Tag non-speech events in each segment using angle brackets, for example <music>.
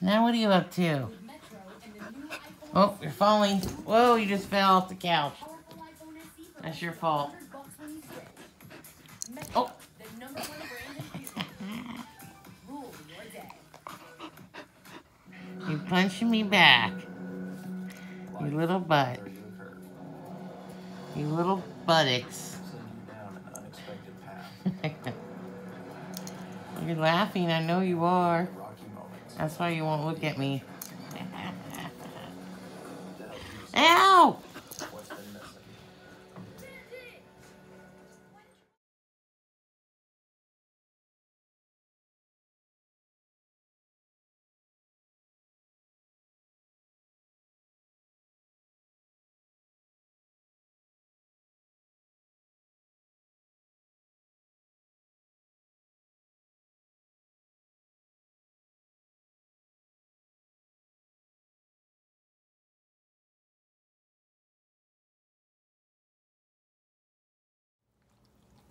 Now what are you up to? Oh, you're falling. Whoa, you just fell off the couch. That's your fault. Oh. You're punching me back. You little butt. You little buttocks. <laughs> You're laughing, I know you are. That's why you won't look at me. Ow!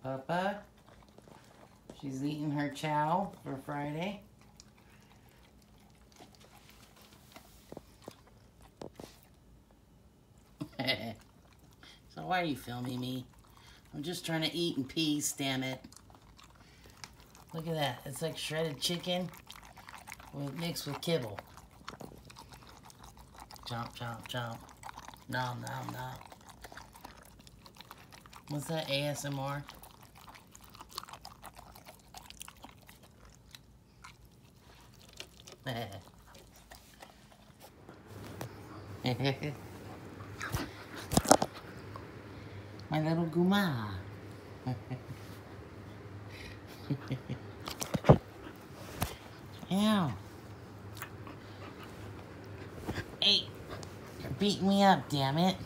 Papa. She's eating her chow for Friday. <laughs> so why are you filming me? I'm just trying to eat in peace, damn it. Look at that. It's like shredded chicken mixed with kibble. Chomp, chomp, chomp. Nom, nom, nom. What's that ASMR? <laughs> My little Guma. <laughs> Ow. Hey, you're beating me up, damn it.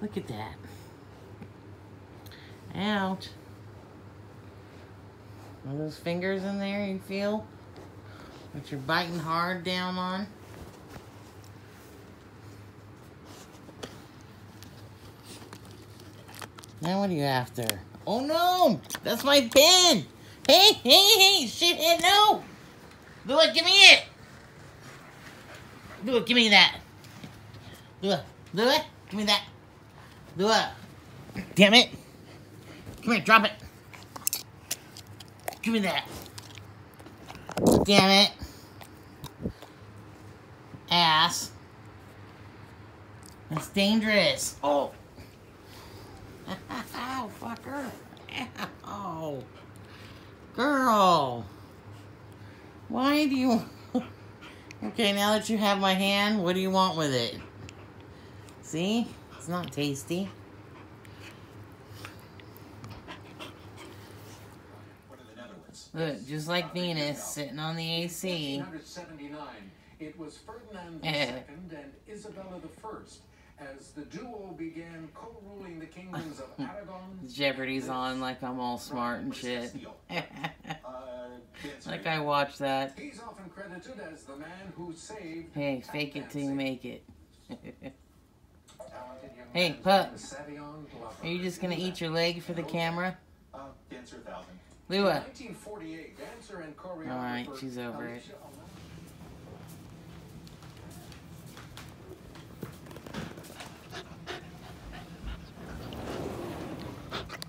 Look at that. Are those fingers in there you feel? That you're biting hard down on? Now what are you after? Oh no! That's my pen! Hey, hey, hey! Shithead, no! Do it, give me it! Do it, give me that! Do it, do it, give me that! Do it. Damn it. Come here, drop it. Give me that. Damn it. Ass. That's dangerous. Oh. <laughs> Ow, fucker. Ow. Girl. Why do you... <laughs> okay, now that you have my hand, what do you want with it? See? It's not tasty. Look, just like Venus sitting on the AC. It was Ferdinand II eh. and Isabella I as the duo began co-ruling the kingdoms of <laughs> Aragon. Jeopardy's on like I'm all smart and shit. <laughs> Uh, like I watched that. He's often credited as the man who saved Hey, fake it till you make it. <laughs> Hey, pup. Are you just gonna eat your leg for the camera? Lua. Alright, she's over it.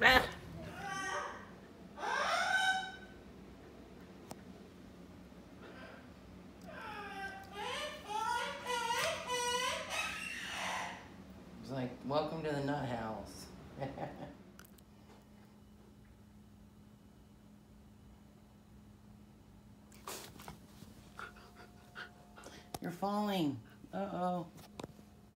Ah. Like, welcome to the nut house. <laughs> You're falling. Uh-oh.